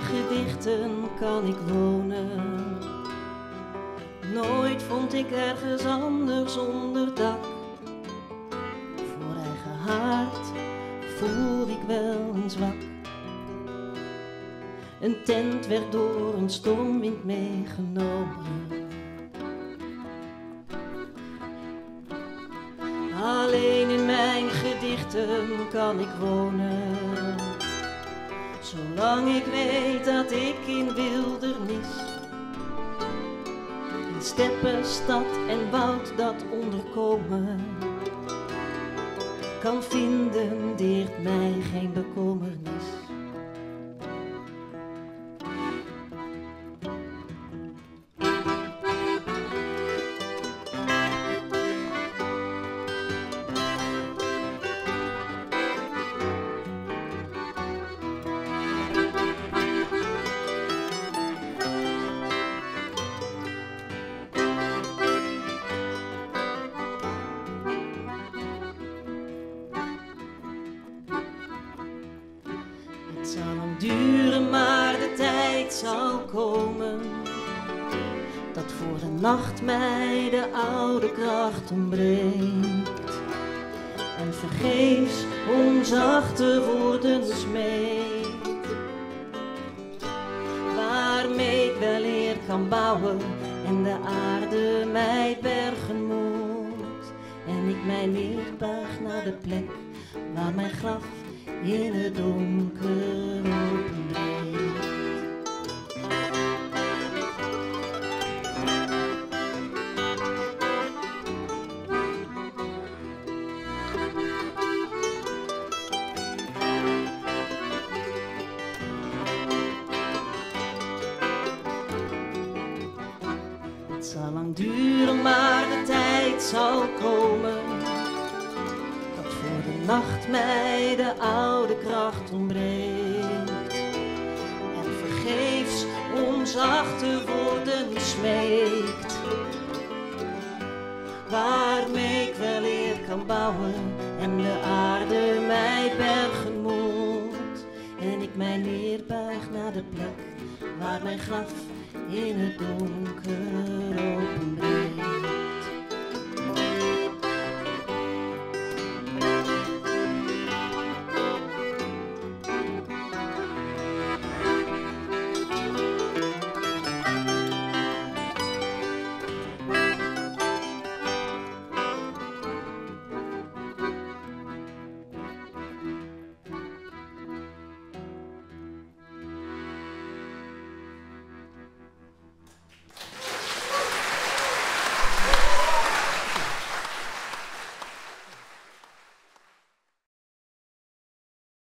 gedichten kan ik wonen. Nooit vond ik ergens anders onder dak. Voor eigen haard voel ik wel een zwak. Een tent werd door een stormwind meegenomen. Alleen in mijn gedichten kan ik wonen. Zolang ik weet dat ik in wildernis, in steppen, stad en woud dat onderkomen, kan vinden, deert mij geen bekommernis. Het zal lang duren, maar de tijd zal komen. Dat voor de nacht mij de oude kracht ontbreekt. En vergeefs om zachte woorden smeekt. Waarmee ik wel eer kan bouwen en de aarde mij bergen moet. En ik mij neerbuig naar de plek waar mijn graf in het donker openbreekt. Het zal lang duren, maar de tijd zal komen dat voor de nacht mij de oude kracht ontbreekt. En vergeefs om zachte woorden smeekt. Waarmee ik wel eer kan bouwen en de aarde mij bergen moet. En ik mij neerbuig naar de plek waar mijn graf in het donker openbreekt.